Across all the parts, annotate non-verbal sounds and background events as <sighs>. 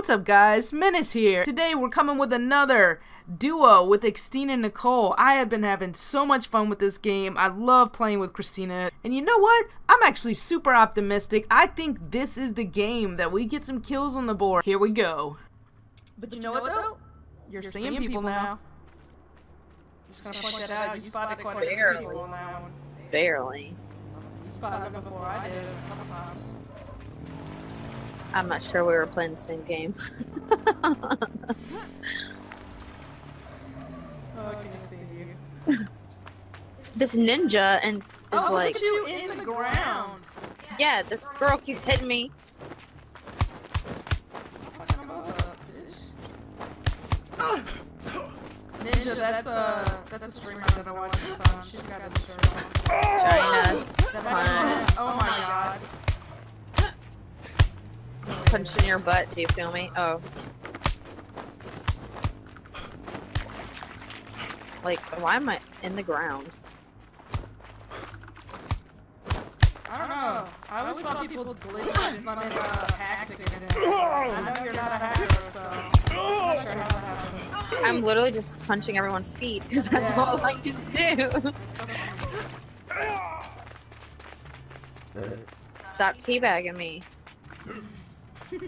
What's up guys, Menace here. Today we're coming with another duo with Xtina and Nicole. I have been having so much fun with this game. I love playing with Christina. And you know what? I'm actually super optimistic. I think this is the game that we get some kills on the board. Here we go. But, you, know, what though? You're, You're seeing, seeing people, people now. Just gonna point that out. You spotted quite a few people on that one. Barely. You spotted them before I did a couple times. I'm not sure we were playing the same game. <laughs> oh, <laughs> this ninja and is oh, like. Look you in the ground. Yeah, this girl keeps hitting me. Ninja, that's uh, that's a streamer that I watch sometimes. She's got a shirt on. China. Oh my god punch in your butt, do you feel me? Oh. Like, why am I in the ground? I don't know. I always thought people glitched and wanted uh, hacked to get in. I know you're not a hacker, so I'm not sure how that happened. I'm literally just punching everyone's feet, because that's yeah. all I can do. <laughs> Stop teabagging me. <laughs>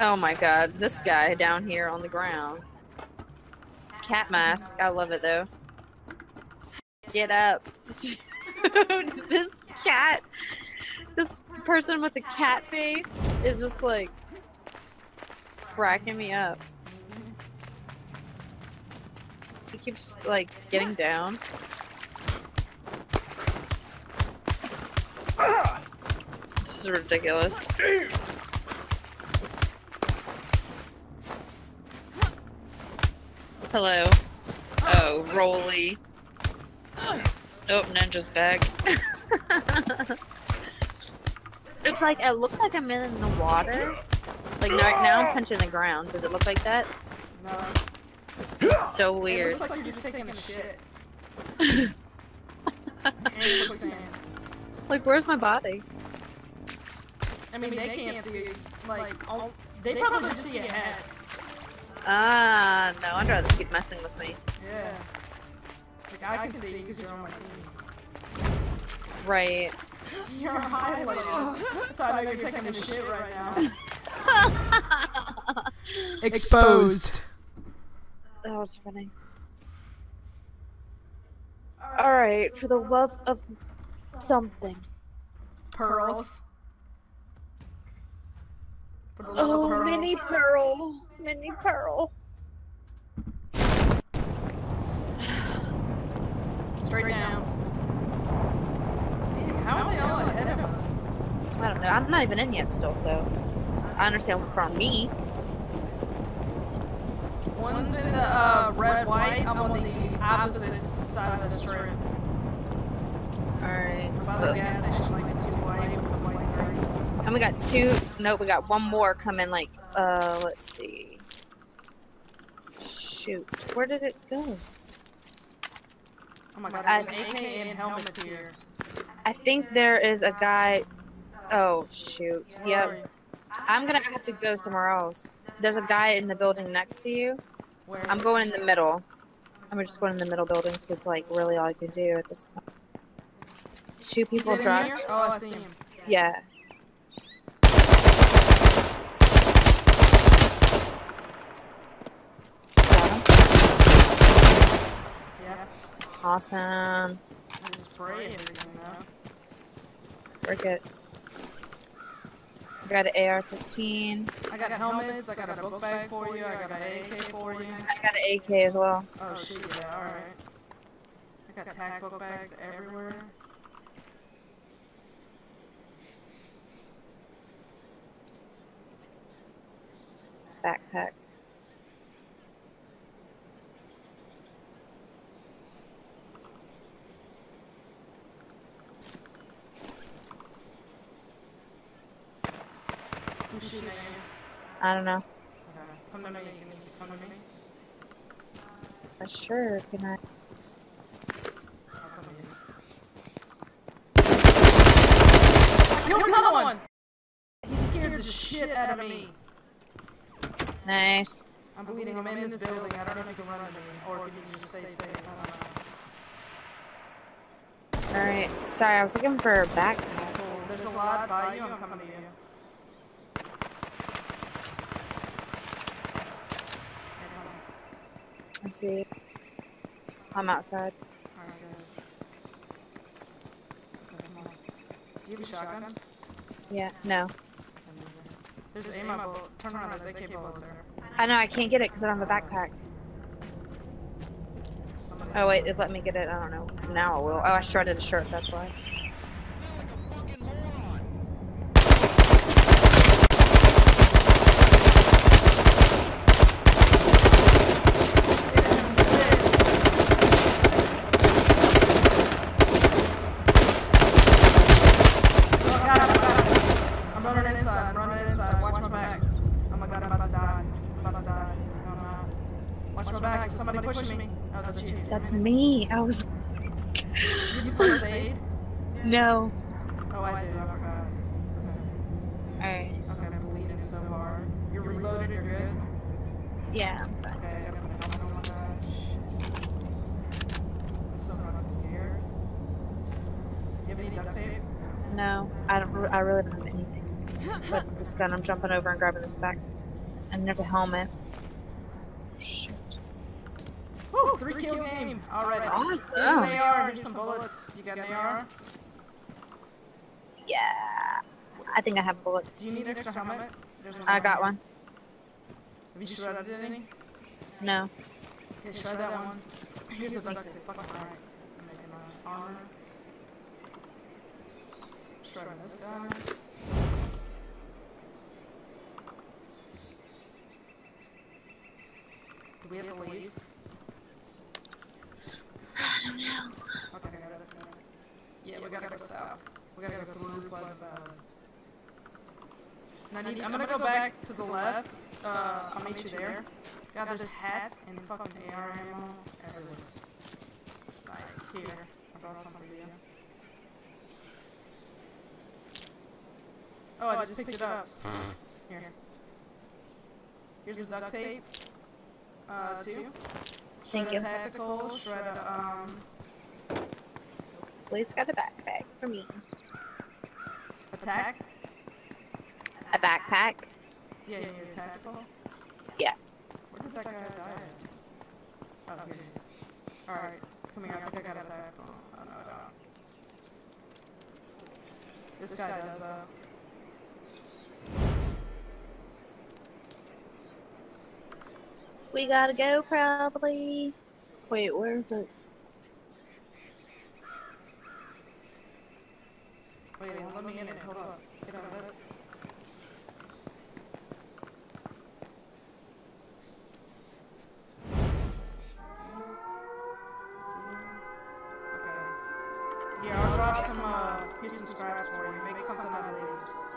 oh my god, this guy down here on the ground. Cat mask, I love it though. Get up. <laughs> this cat, this person with the cat face is just like cracking me up. He keeps like getting down. This is ridiculous. Hello. Oh, Rolly. Oh, Ninja's back. <laughs> it's like, it looks like I'm in the water. Like, right now I'm punching the ground. Does it look like that? No. so weird. It looks like you're just taking a shit. <laughs> like, where's my body? I mean, they, they can't see, like, they, they probably just see a head. Ah, no I'd rather keep messing with me. Yeah. Like, I, I can, see because <laughs> <laughs> you're on my team. Right. You're highlighted. That's how I know you're taking a shit right now. <laughs> Exposed. That was funny. Alright, for the love of something. Pearls. Oh, mini pearl. Mini pearl. <sighs> Straight down. how are they all ahead of us? I don't know. I'm not even in yet still, so I understand from me. One's in the uh, red white. I'm on the opposite side of the strip. Alright. By the gas station, like the two white. And we got two, nope, we got one more coming, like, uh, let's see. Shoot, where did it go? Oh my god, there's I, AK and helmets here. I think there is a guy, oh shoot, yep. I'm gonna have to go somewhere else. There's a guy in the building next to you. Where? I'm going in the middle. I'm just going in the middle building because it's like really all I can do at this point. Two people dropped. Oh, I see him. Yeah. Awesome. Spray everything though. We're good. I got an AR-15. I got helmets, I got a book bag for you, I got an AK for you. I got an AK as well. Oh shit, yeah, alright. I got tag book bags everywhere. Backpack. Who's shooting at you? I don't know. Okay. Come to me. Can you come to me? Uh, sure, can I? Kill another one! He scared the shit out of me. Nice. I'm bleeding. I'm in this building. I don't know if you can run into me or if you can just stay safe. I don't know. Alright. Sorry, I was looking for a backpack. Cool. There's a lot by you. I'm coming to you. Here, come on. I see. I'm outside. Alright, good. Okay, come on. Do you have a shotgun? Yeah, no. There's an ammo bullet. Turn around. There's AK bullets there. I know, I can't get it because I don't have a backpack. Somebody- Oh, wait, it let me get it. I don't know. Now I will. Oh, I shredded a shirt, that's why. Oh, God, I'm back. I'm running inside. I'm running inside. Watch my back. Oh my God, I'm about to die. I'm about to die. Watch my back. Somebody pushing me. Oh, that's you. That's me. I was. Did you first aid? No. Oh, I do. I forgot. Alright. Okay. Okay, I'm bleeding so hard. You're reloaded. You're good. Yeah. Okay, I gotta put a my gosh. I'm so fucking scared. Do you have any duct tape? No. I don't. I really don't have anything. But this gun, I'm jumping over and grabbing this back. And there's a helmet. Shit. Woo! Three kill game. Alright. Awesome. Here's an AR. Here's some bullets. You got an AR? Yeah. I think I have bullets. Do you need extra helmet? There's I got one. Have you shredded any? No. Okay, shred that one. Here's a duct tape. Fucking alright. I'm making my armor. Shredding this guy. Do we have to leave? I don't know. Okay, got it. Yeah, we gotta go south. We gotta go through Valley. And I need, I'm gonna go back to the left. Uh, I'll meet you there. God, there's hats and fucking AR ammo everywhere. Nice. Here, I brought some for you. Oh, I just picked it up. Here. Here's the duct tape. Uh, two. Thank Shred you. a tactical, shred a, um, Please got a backpack for me. attack. A backpack? Yeah, yeah, you're tactical. Yeah. Where did that guy die? at? Oh, here he is. Alright, coming here. I think I got a tactical. Oh, no, I don't. This guy does, though. We gotta go, probably. Wait, where is it? Wait, let me in it. Hold up. Get out it. Okay. Here, I'll drop some, uh, here's some scraps for you. Make something out of these.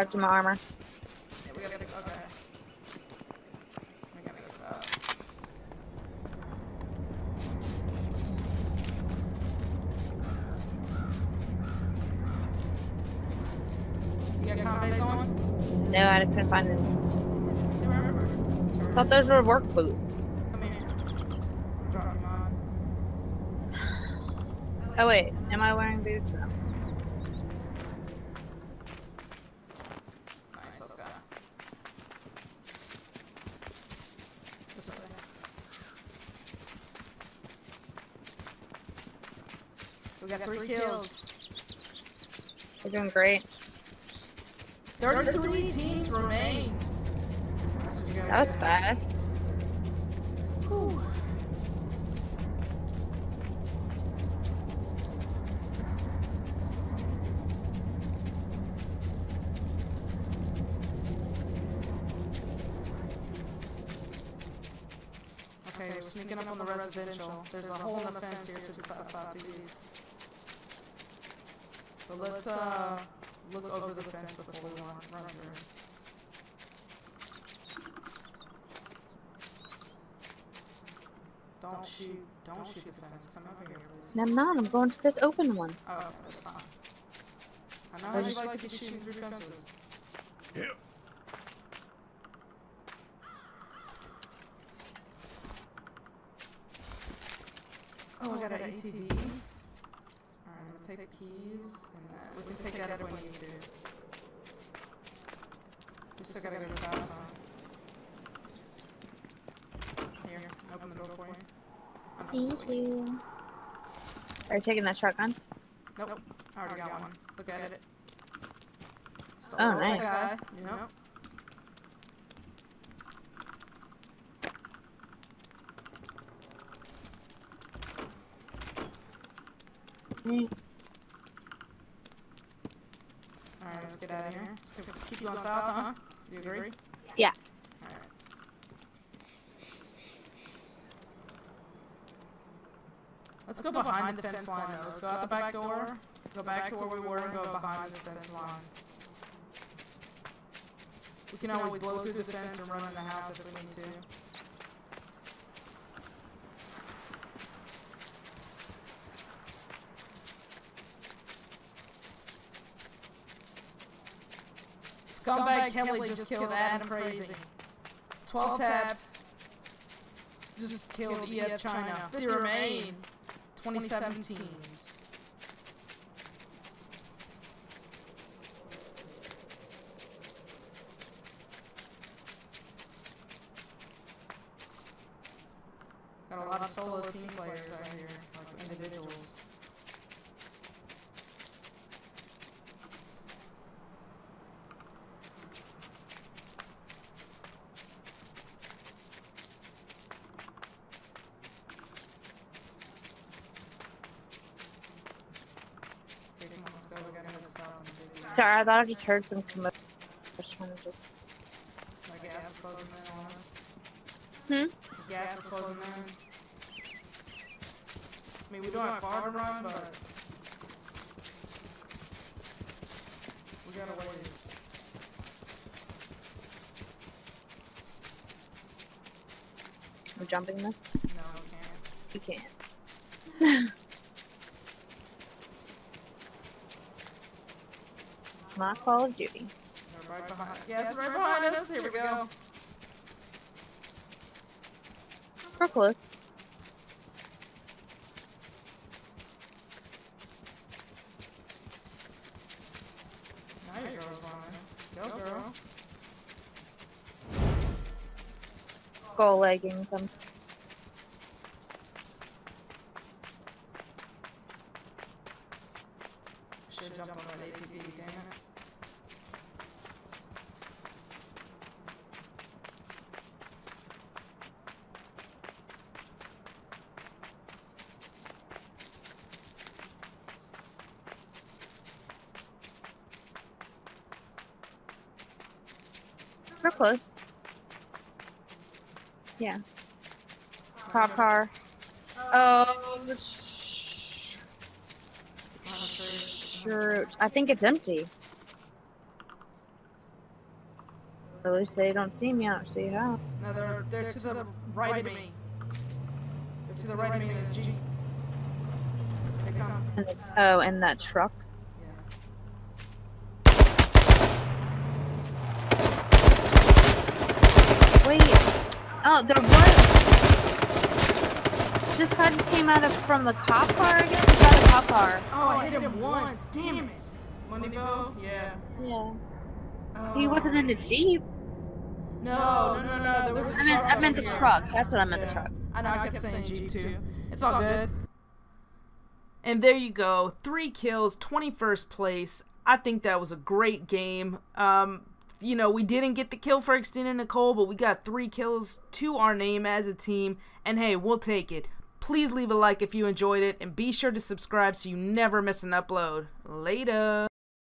On. Crouch in my armor. Yeah, we gotta go. Okay. We gotta go south. You got combat on? No, I couldn't find it. They were everywhere. Thought those were work boots. Come here. Drop them on. <sighs> Oh wait, am I wearing boots? No. Nice, let's go. This way. We got three kills. We're doing great. 33 teams remain. That's what you gotta That was fast. Whew. Okay, we're sneaking up on the residential. There's a hole in the fence here to the south southeast. So let's uh look over the fence before we run, run through. Don't shoot, don't shoot the fence. Come over here, please. I'm not. I'm going to this open one. Oh, okay, that's fine. I know I how you just- like to be shooting through fences. Oh, I got an ATV. Alright, I'm gonna take the keys, and uh, we can take that if we need to. We still gotta go to south. Here, open the door for you. I'm Thank sweet. you. Are you taking that shotgun? Nope, I already got one. Look at it. Still Oh, a nice. guy, you know? Mm. Alright, let's get out of here. Let's go- keep you on south, huh? You agree? Yeah. Alright. Let's go behind the fence line though. Let's go out the back door, go back to where we were, and go behind this fence line. We can always blow through the fence and run in the house if we need to. Scumbag Kelly just killed Adam Crazy. 12 taps. Just killed EF China. 50 remain. 2017. Got a lot of solo team players out here, like individuals. Okay, come on, let's go. We gotta head south and do Sorry, I thought I just heard some commotion. I was trying to just. My gas is closing in on us. Hmm? Gas is closing in. I mean, we don't have far to run, but we gotta wait. I'm jumping this. No, we can't. You can't. <laughs> Not Call of Duty. They're right behind. Gas is right behind us. Here we go. We're close. Now your girl's running. Go, girl. Skull legging them. Should jump on that ATV, damn it. We're close. Yeah. Car, car. Oh, sh- shoot. I think it's empty. At least they don't see me. I don't see how. No, they're, they're to the right of me. They're to the right of me in the Jeep. They come. And the, oh, and that truck. Yeah. Wait. Oh, there was. This guy just came out of from the cop car again. He got a cop car. Oh, I hit him once. Damn it. Money Bo? Yeah. Yeah. Oh. He wasn't in the jeep. No, no, no, no. There was a I meant, truck I meant the over truck. That's what I meant. The truck. I know, I kept saying Jeep too. It's all good. And there you go. Three kills, 21st place. I think that was a great game. Um, you know, we didn't get the kill for XtinaNicole, but we got three kills to our name as a team. And hey, we'll take it. Please leave a like if you enjoyed it, and be sure to subscribe so you never miss an upload. Later.